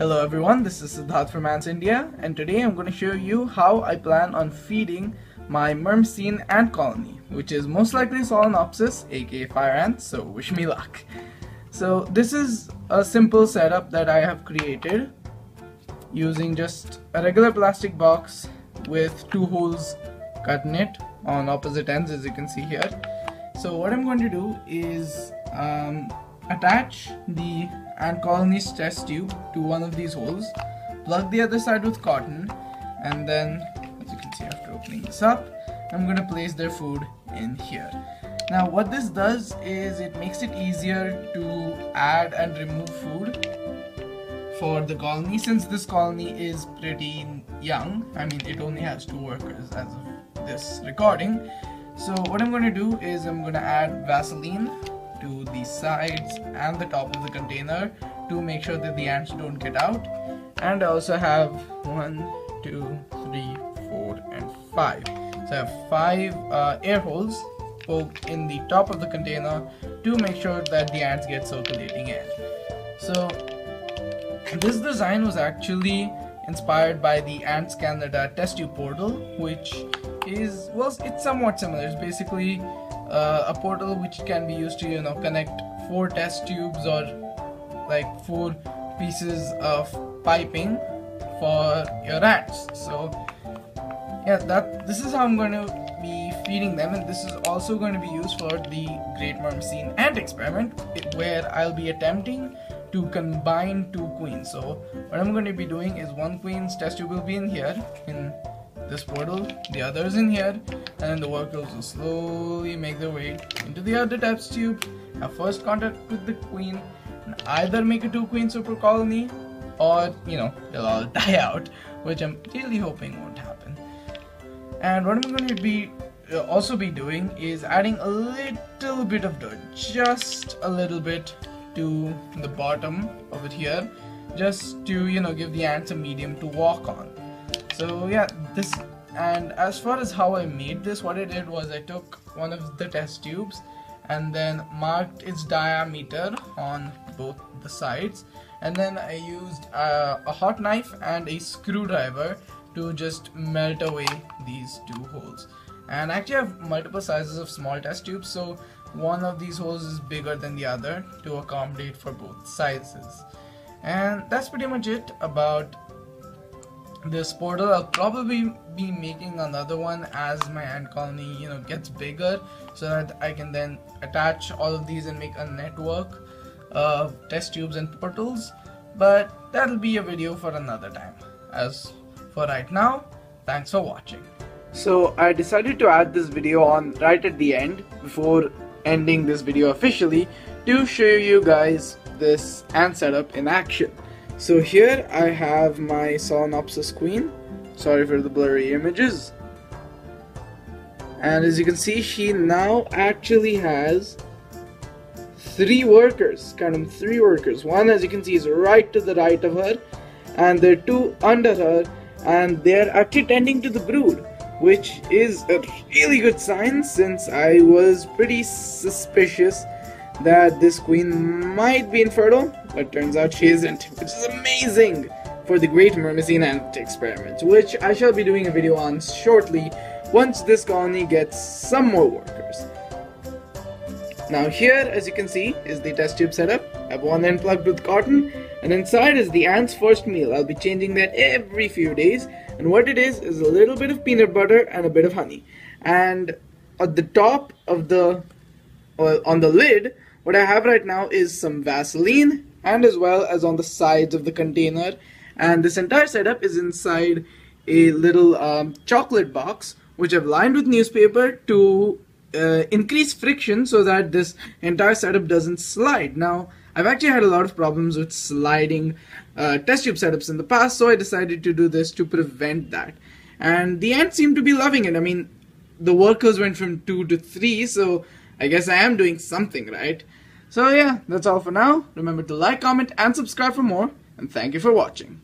Hello everyone, this is Siddharth from Ants India and today I'm going to show you how I plan on feeding my myrmecine ant colony which is most likely Solenopsis aka fire ants so wish me luck. So this is a simple setup that I have created using just a regular plastic box with two holes cut in it on opposite ends as you can see here. So what I'm going to do is um, attach the ant colony's test tube to one of these holes, plug the other side with cotton, and then, as you can see after opening this up, I'm going to place their food in here. Now what this does is it makes it easier to add and remove food for the colony since this colony is pretty young. I mean it only has two workers as of this recording. So what I'm going to do is I'm going to add Vaseline to the sides and the top of the container to make sure that the ants don't get out. And I also have one two three four and five. So I have five uh, air holes poked in the top of the container to make sure that the ants get circulating air. So this design was actually inspired by the Ants Canada test tube portal which is well it's somewhat similar. It's basically uh, a portal which can be used to you know connect four test tubes or like four pieces of piping for your ants so yeah that this is how I'm going to be feeding them and this is also going to be used for the Great Myrmecine Ant experiment where I'll be attempting to combine two queens. So what I'm going to be doing is one queen's test tube will be in here in this portal, the others in here, and then the workers will slowly make their way into the other test tube, have first contact with the queen, and either make a two queen super colony, or, you know, they'll all die out, which I'm really hoping won't happen. And what I'm going to be uh, also be doing is adding a little bit of dirt, just a little bit to the bottom of it here, just to, you know, give the ants a medium to walk on so yeah this and as far as how I made this what I did was I took one of the test tubes and then marked its diameter on both the sides. And then I used uh, a hot knife and a screwdriver to just melt away these two holes. And I actually have multiple sizes of small test tubes so one of these holes is bigger than the other to accommodate for both sizes. And that's pretty much it about this portal I'll probably be making another one as my ant colony you know gets bigger so that I can then attach all of these and make a network of test tubes and portals. But that'll be a video for another time. As for right now thanks for watching. So I decided to add this video on right at the end before ending this video officially to show you guys this ant setup in action so here I have my Solenopsis queen. Sorry for the blurry images. And as you can see, she now actually has three workers. Count them, three workers. One, as you can see, is right to the right of her, and there are two under her, and they're actually tending to the brood, which is a really good sign since I was pretty suspicious that this queen might be infertile, but turns out she isn't, which is amazing for the Great Myrmecine Ant experiment, which I shall be doing a video on shortly once this colony gets some more workers. Now here, as you can see, is the test tube setup. I have one end plugged with cotton, and inside is the ant's first meal. I'll be changing that every few days, and what it is is a little bit of peanut butter and a bit of honey. And at the top of the, well, on the lid, what I have right now is some Vaseline and as well as on the sides of the container and this entire setup is inside a little um, chocolate box which I've lined with newspaper to uh, increase friction so that this entire setup doesn't slide. Now I've actually had a lot of problems with sliding uh, test tube setups in the past so I decided to do this to prevent that and the ants seem to be loving it. I mean the workers went from 2 to 3 so I guess I am doing something right. So yeah, that's all for now. Remember to like, comment, and subscribe for more, and thank you for watching.